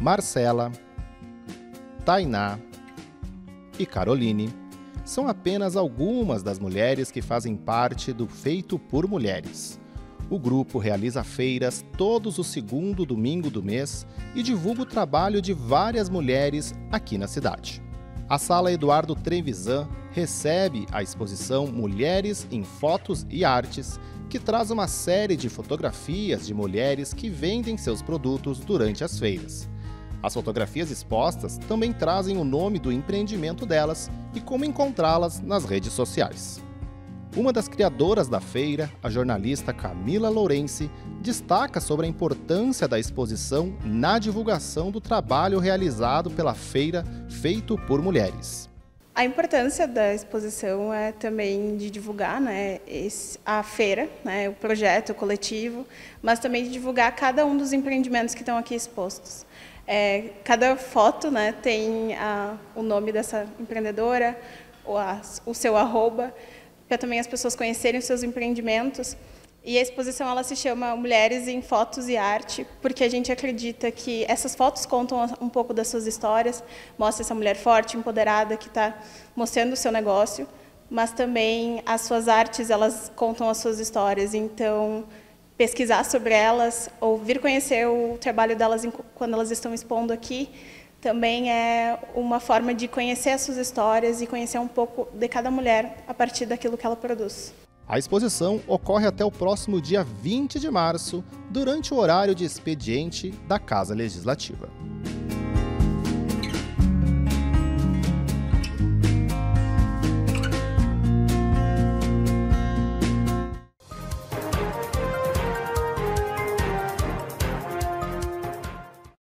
Marcela, Tainá e Caroline são apenas algumas das mulheres que fazem parte do Feito por Mulheres. O grupo realiza feiras todos os segundo domingo do mês e divulga o trabalho de várias mulheres aqui na cidade. A Sala Eduardo Trevisan recebe a exposição Mulheres em Fotos e Artes, que traz uma série de fotografias de mulheres que vendem seus produtos durante as feiras. As fotografias expostas também trazem o nome do empreendimento delas e como encontrá-las nas redes sociais. Uma das criadoras da feira, a jornalista Camila Lourenci, destaca sobre a importância da exposição na divulgação do trabalho realizado pela feira feito por mulheres. A importância da exposição é também de divulgar né, a feira, né, o projeto, o coletivo, mas também de divulgar cada um dos empreendimentos que estão aqui expostos. É, cada foto né, tem a, o nome dessa empreendedora, o, a, o seu arroba, para também as pessoas conhecerem os seus empreendimentos. E a exposição ela se chama Mulheres em Fotos e Arte, porque a gente acredita que essas fotos contam um pouco das suas histórias, mostra essa mulher forte, empoderada, que está mostrando o seu negócio, mas também as suas artes elas contam as suas histórias. Então, pesquisar sobre elas, ou vir conhecer o trabalho delas quando elas estão expondo aqui, também é uma forma de conhecer as suas histórias e conhecer um pouco de cada mulher a partir daquilo que ela produz. A exposição ocorre até o próximo dia 20 de março, durante o horário de expediente da Casa Legislativa.